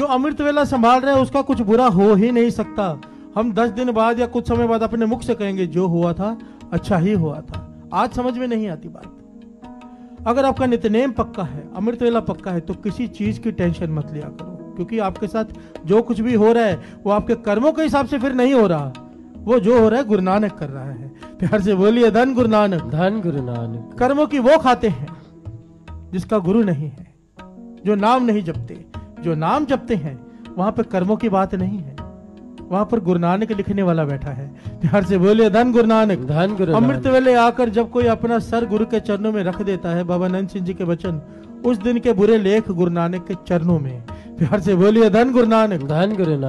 जो अमृत वेला संभाल रहे हैं उसका कुछ बुरा हो ही नहीं सकता। हम दस दिन बाद या कुछ समय बाद अपने मुख से कहेंगे जो हुआ था अच्छा ही हुआ था। आज समझ में नहीं आती बात। अगर आपका नित्यनेम पक्का है अमृत वेला पक्का है तो किसी चीज़ की टेंशन मत लिया करो। क्योंकि आपके साथ जो कुछ भी हो रहा है वो आपके कर्मों के हिसाब से फिर नहीं हो रहा। वो जो हो रहा है गुरु नानक कर रहा है। प्यार से बोलिए धन गुरु नानक। धन गुरु नानक। कर्मों की वो खाते हैं जिसका गुरु नहीं है जो नाम नहीं जपते। जो नाम जपते हैं वहाँ पर कर्मों की बात नहीं है। वहाँ पर गुरु नानक लिखने वाला बैठा है। प्यार से बोले धन गुरु नानक। धन गुरु अमृत वेले आकर जब कोई अपना सर गुरु के चरणों में रख देता है बाबा नंद सिंह जी के वचन उस दिन के बुरे लेख गुरु नानक के चरणों में। प्यार से बोलिए धन गुरु नानक। धन गुरु नानक।